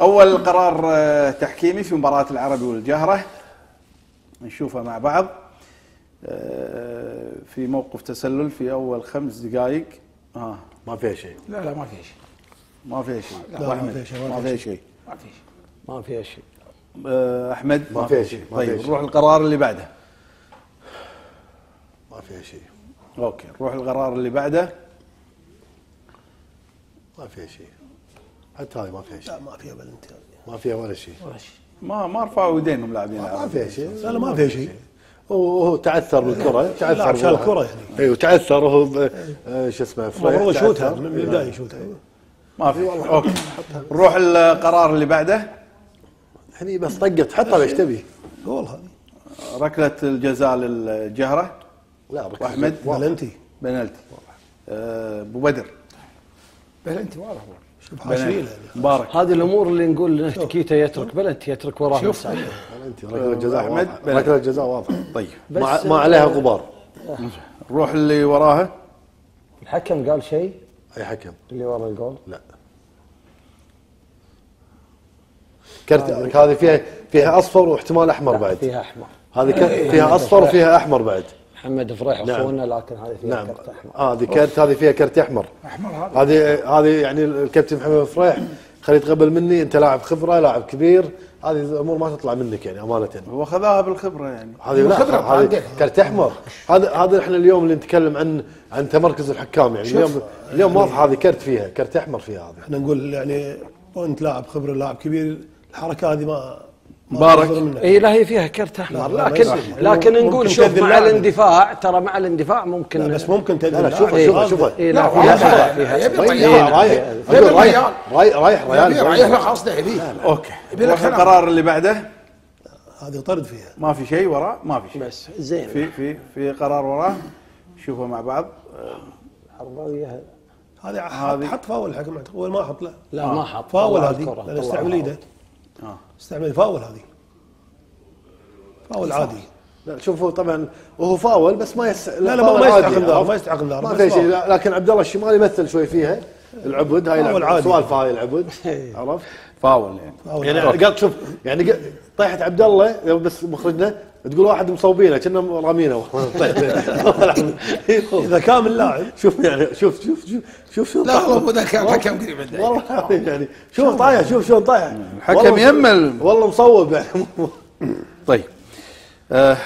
اول قرار آه، تحكيمي في مباراه العربي والجهره نشوفه مع بعض آه، في موقف تسلل في اول خمس دقائق آه ما فيها شيء لا لا ما في شيء ما فيها شيء ما فيها شيء، ما فيها شيء ما في شيء ما فيها شيء آه، احمد ما فيها شيء، فيها طيب. نروح القرار اللي بعده ما فيها شيء أوكي نروح القرار اللي بعده ما فيها شيء حتى هذه ما فيها لا شيء ما فيها بلنتي ما فيها ولا شيء. ولا شيء. ما ما رفعوا ايدينهم لاعبين ما فيها شيء. لا لا ما فيها شيء. هو هو تعثر بالكرة تعثر شال بروحه. الكرة يعني. أيوه تعثر هو ب- آه، شو اسمه المفروض يشوتها. من البداية يشوتها ما في. okay. نروح القرار اللي بعده. هني بس طقت حطها إيش تبي؟ جول هذه ركلة الجزاء للجهرة. لا. واحمد بلنتي بنالتي. آه، أبو بدر. بلنتي واضح مبارك. هذه الأمور اللي نقول تكيتا يترك بلنتي يترك وراه شوف. ركلة الجزاء أحمد واضحة. بلد. ركلة الجزاء واضحة. طيب. ما بس- ما عليها غبار. نروح اللي وراها. الحكم قال شيء؟ أي حكم؟ اللي ورا الجول؟ لا. كرت هذه فيها فيها أصفر واحتمال أحمر بعد. فيها أحمر. هذه فيها أصفر وفيها أحمر بعد. محمد فريح نعم. أخونا لكن هذه فيها نعم. كرت أحمر. هذه كرت هذه فيها كرت أحمر. أحمر هذا. هذه هذه يعني الكابتن محمد فريح خلي تقبل مني أنت لاعب خبرة لاعب كبير. هذه الأمور ما تطلع منك يعني أمانة. هو خذاها بالخبرة يعني. هذه لا خبرة هذه. كرت أحمر. هذا هذا إحنا اليوم اللي نتكلم عن عن تمركز الحكام يعني. اليوم اليوم واضح هذه كرت فيها كرت أحمر فيها هذه. إحنا نقول يعني وأنت لاعب خبرة لاعب كبير الحركة هذه ما مبارك. اي لا هي فيها كرت احمر لا، لا، لكن. لكن نقول شوف مع. الاندفاع ترى مع الاندفاع ممكن لا بس ممكن تأذي لا لا إيه، قصدي. شوفها إيه لا لا، فيها. فيها. طيب. رايح رايح رايح ريال. رايح له قصده يبي أوكي. القرار اللي بعده هذه طرد فيها ما في شيء وراه ما في شيء بس زين في في في قرار وراه شوفه مع بعض حربوية هذه هذه- حط- فاول الحكم هو ما حط لا لا ما حط فاول هذه طلع استعمل إيده آه استعمل فاول هذه فاول عادي لا شوف هو طبعا وهو فاول بس ما يس... لا، لا، ما- يستحق عرفت؟ ما يستحق انذار، ما في شيء لكن عبد الله الشمالي مثل شوي فيها العبد هاي فاول العبد عادي. سوالف هاي العبد عرفت؟ فاول يعني فاول يعني. قال شوف يعني طيحت عبد الله يوم بس مخرجنا تقول واحد مصوبينه كنا رامينه. إذا كان من لاعب. شوف يعني شوف شوف شوف شوف شو لا والله ذاك الحكم قريب عندك والله يعني شوف طايح شوف شلون طايح. الحكم والله- يمل. والله مصوب يعني. طيب. آه